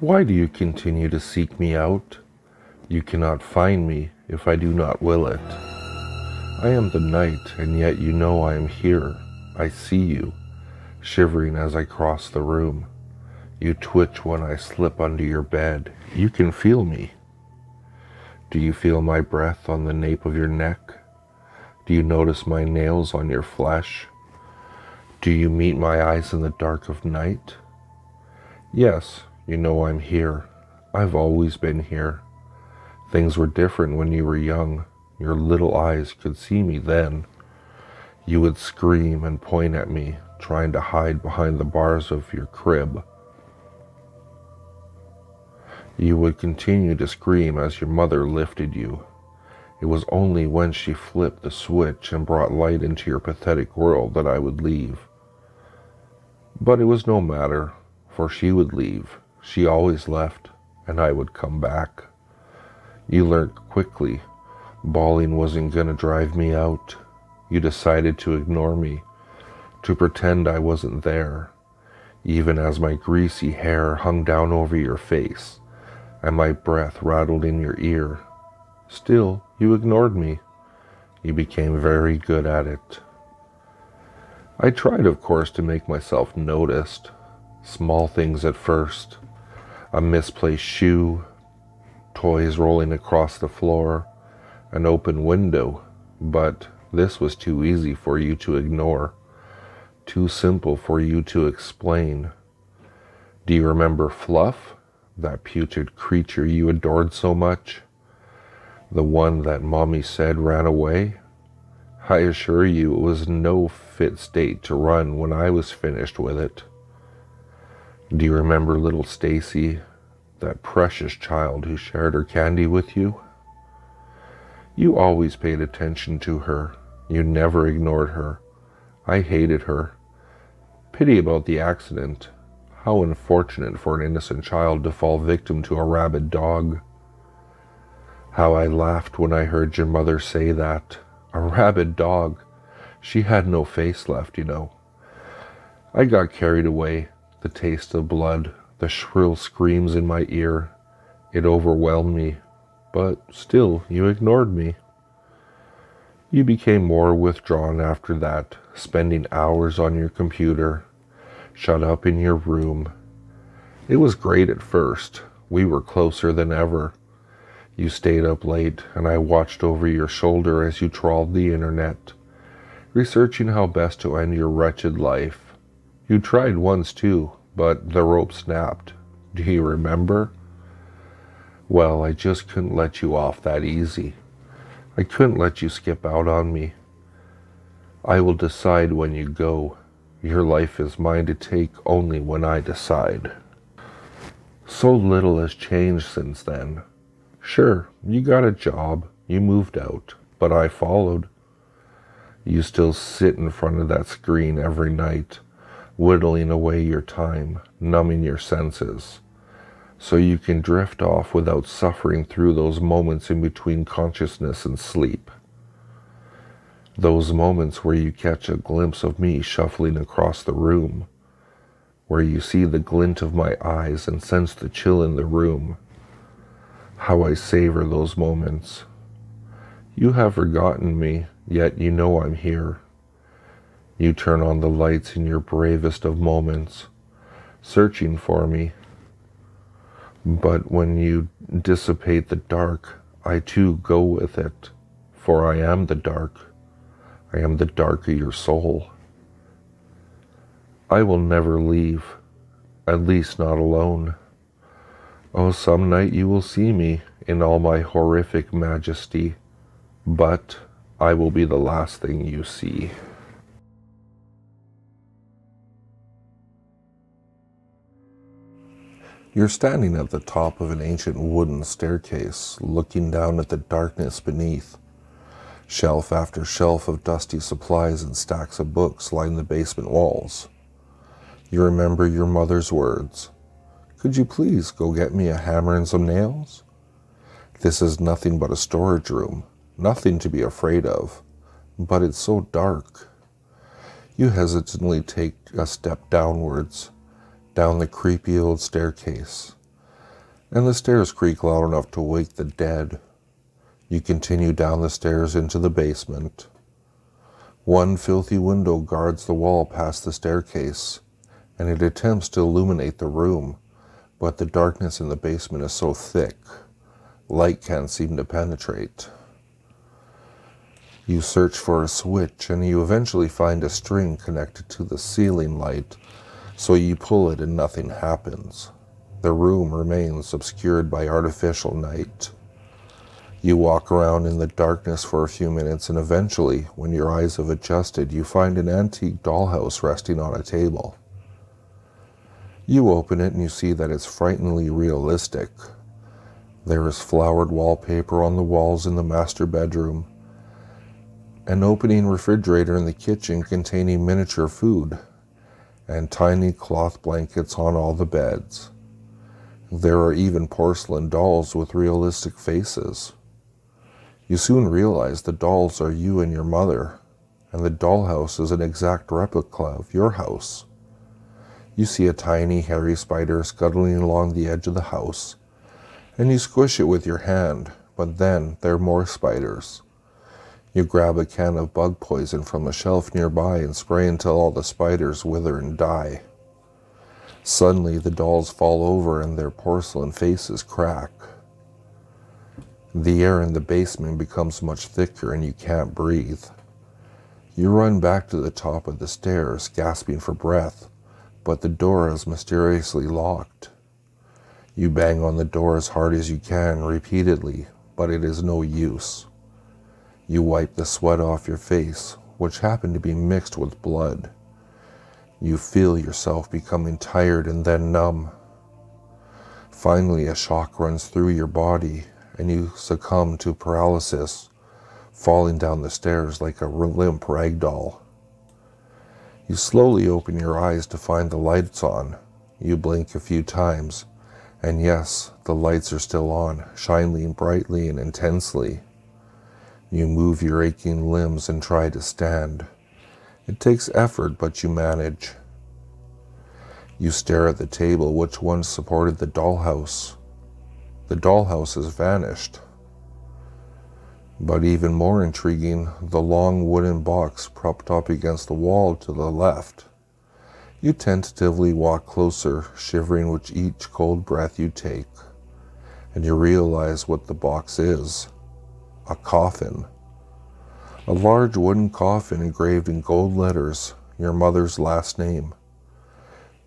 Why do you continue to seek me out? You cannot find me if I do not will it. I am the night, and yet you know I am here. I see you, shivering as I cross the room. You twitch when I slip under your bed. You can feel me. Do you feel my breath on the nape of your neck? Do you notice my nails on your flesh? Do you meet my eyes in the dark of night? Yes, you know I'm here. I've always been here. Things were different when you were young. Your little eyes could see me then. You would scream and point at me, trying to hide behind the bars of your crib. You would continue to scream as your mother lifted you. It was only when she flipped the switch and brought light into your pathetic world that I would leave. But it was no matter, for she would leave. She always left, and I would come back. You learned quickly Bawling wasn't going to drive me out. You decided to ignore me, to pretend I wasn't there, even as my greasy hair hung down over your face and my breath rattled in your ear. Still, you ignored me. You became very good at it. I tried, of course, to make myself noticed. Small things at first a misplaced shoe, toys rolling across the floor, an open window, but this was too easy for you to ignore, too simple for you to explain. Do you remember Fluff, that putrid creature you adored so much? The one that Mommy said ran away? I assure you it was no fit state to run when I was finished with it. Do you remember little Stacy, that precious child who shared her candy with you? You always paid attention to her. You never ignored her. I hated her. Pity about the accident. How unfortunate for an innocent child to fall victim to a rabid dog. How I laughed when I heard your mother say that. A rabid dog. She had no face left, you know. I got carried away. The taste of blood, the shrill screams in my ear. It overwhelmed me but still you ignored me. You became more withdrawn after that, spending hours on your computer, shut up in your room. It was great at first. We were closer than ever. You stayed up late, and I watched over your shoulder as you trawled the internet, researching how best to end your wretched life. You tried once too, but the rope snapped. Do you remember? Well, I just couldn't let you off that easy. I couldn't let you skip out on me. I will decide when you go. Your life is mine to take only when I decide. So little has changed since then. Sure, you got a job, you moved out, but I followed. You still sit in front of that screen every night, whittling away your time, numbing your senses so you can drift off without suffering through those moments in between consciousness and sleep. Those moments where you catch a glimpse of me shuffling across the room, where you see the glint of my eyes and sense the chill in the room. How I savor those moments. You have forgotten me, yet you know I'm here. You turn on the lights in your bravest of moments, searching for me but when you dissipate the dark, I too go with it, for I am the dark. I am the dark of your soul. I will never leave, at least not alone. Oh, some night you will see me in all my horrific majesty, but I will be the last thing you see. You're standing at the top of an ancient wooden staircase, looking down at the darkness beneath. Shelf after shelf of dusty supplies and stacks of books line the basement walls. You remember your mother's words. Could you please go get me a hammer and some nails? This is nothing but a storage room, nothing to be afraid of, but it's so dark. You hesitantly take a step downwards down the creepy old staircase. and the stairs creak loud enough to wake the dead. You continue down the stairs into the basement. One filthy window guards the wall past the staircase, and it attempts to illuminate the room, but the darkness in the basement is so thick, light can't seem to penetrate. You search for a switch, and you eventually find a string connected to the ceiling light, so you pull it and nothing happens. The room remains obscured by artificial night. You walk around in the darkness for a few minutes, and eventually, when your eyes have adjusted, you find an antique dollhouse resting on a table. You open it and you see that it's frighteningly realistic. There is flowered wallpaper on the walls in the master bedroom, an opening refrigerator in the kitchen containing miniature food, and tiny cloth blankets on all the beds. There are even porcelain dolls with realistic faces. You soon realize the dolls are you and your mother, and the dollhouse is an exact replica of your house. You see a tiny hairy spider scuttling along the edge of the house, and you squish it with your hand, but then there are more spiders. You grab a can of bug poison from a shelf nearby and spray until all the spiders wither and die. Suddenly, the dolls fall over and their porcelain faces crack. The air in the basement becomes much thicker and you can't breathe. You run back to the top of the stairs, gasping for breath, but the door is mysteriously locked. You bang on the door as hard as you can, repeatedly, but it is no use. You wipe the sweat off your face, which happened to be mixed with blood. You feel yourself becoming tired and then numb. Finally, a shock runs through your body and you succumb to paralysis, falling down the stairs like a limp rag doll. You slowly open your eyes to find the lights on. You blink a few times, and yes, the lights are still on, shining brightly and intensely. You move your aching limbs and try to stand. It takes effort, but you manage. You stare at the table which once supported the dollhouse. The dollhouse has vanished. But even more intriguing, the long wooden box propped up against the wall to the left. You tentatively walk closer, shivering with each cold breath you take, and you realize what the box is a coffin. A large wooden coffin engraved in gold letters, your mother's last name.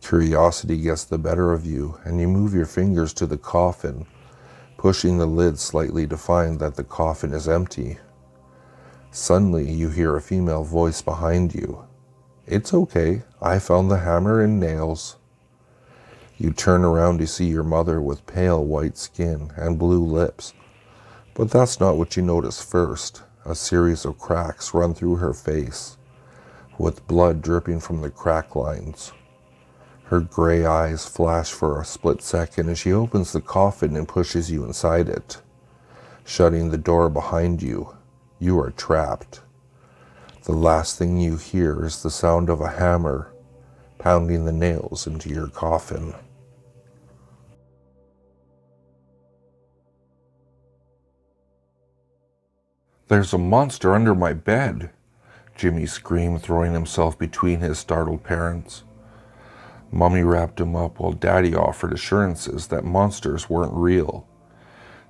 Curiosity gets the better of you, and you move your fingers to the coffin, pushing the lid slightly to find that the coffin is empty. Suddenly, you hear a female voice behind you. It's okay, I found the hammer and nails. You turn around to see your mother with pale white skin and blue lips. But that's not what you notice first. A series of cracks run through her face, with blood dripping from the crack lines. Her gray eyes flash for a split second as she opens the coffin and pushes you inside it. Shutting the door behind you, you are trapped. The last thing you hear is the sound of a hammer pounding the nails into your coffin. There's a monster under my bed, Jimmy screamed, throwing himself between his startled parents. Mummy wrapped him up while Daddy offered assurances that monsters weren't real.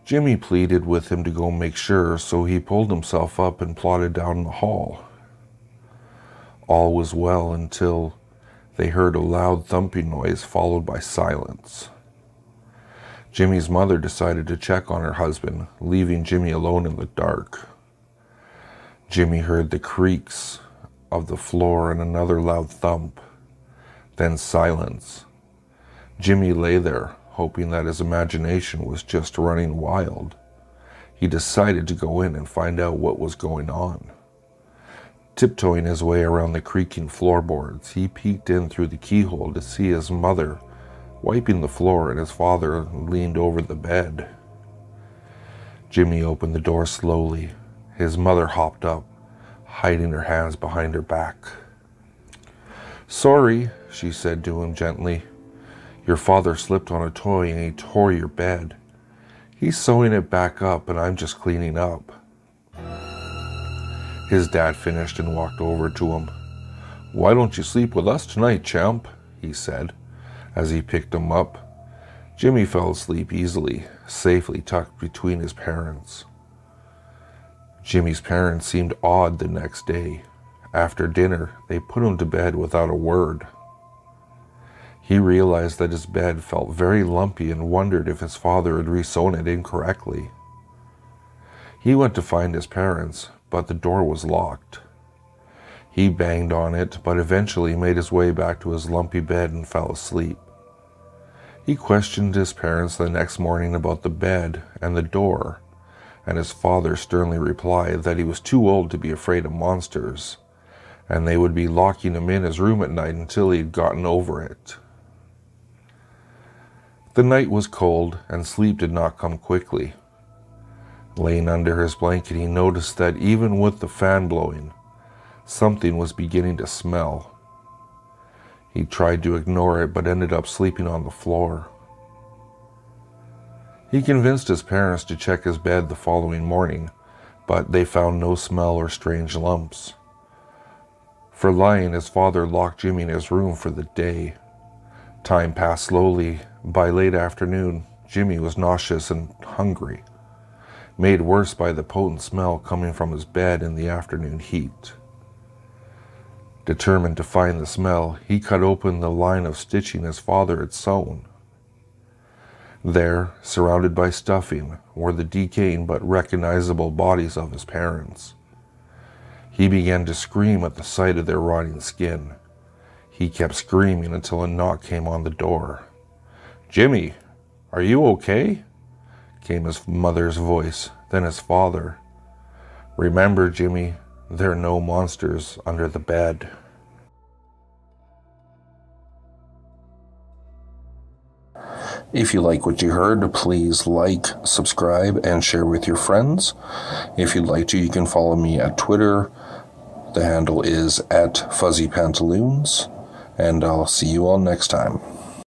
Jimmy pleaded with him to go make sure, so he pulled himself up and plodded down the hall. All was well until they heard a loud thumping noise followed by silence. Jimmy's mother decided to check on her husband, leaving Jimmy alone in the dark. Jimmy heard the creaks of the floor and another loud thump. Then silence. Jimmy lay there, hoping that his imagination was just running wild. He decided to go in and find out what was going on. Tiptoeing his way around the creaking floorboards, he peeked in through the keyhole to see his mother wiping the floor and his father leaned over the bed. Jimmy opened the door slowly. His mother hopped up, hiding her hands behind her back. Sorry, she said to him gently. Your father slipped on a toy and he tore your bed. He's sewing it back up and I'm just cleaning up. His dad finished and walked over to him. Why don't you sleep with us tonight, champ? he said as he picked him up. Jimmy fell asleep easily, safely tucked between his parents. Jimmy's parents seemed odd the next day. After dinner, they put him to bed without a word. He realized that his bed felt very lumpy and wondered if his father had resewn it incorrectly. He went to find his parents, but the door was locked. He banged on it, but eventually made his way back to his lumpy bed and fell asleep. He questioned his parents the next morning about the bed and the door, and his father sternly replied that he was too old to be afraid of monsters, and they would be locking him in his room at night until he had gotten over it. The night was cold, and sleep did not come quickly. Laying under his blanket, he noticed that even with the fan blowing, something was beginning to smell. He tried to ignore it, but ended up sleeping on the floor. He convinced his parents to check his bed the following morning, but they found no smell or strange lumps. For lying, his father locked Jimmy in his room for the day. Time passed slowly. By late afternoon, Jimmy was nauseous and hungry, made worse by the potent smell coming from his bed in the afternoon heat. Determined to find the smell, he cut open the line of stitching his father had sewn. There, surrounded by stuffing, were the decaying but recognizable bodies of his parents. He began to scream at the sight of their rotting skin. He kept screaming until a knock came on the door. Jimmy, are you okay? came his mother's voice, then his father. Remember, Jimmy, there are no monsters under the bed. If you like what you heard, please like, subscribe, and share with your friends. If you'd like to, you can follow me at Twitter. The handle is at Fuzzy Pantaloons and I'll see you all next time.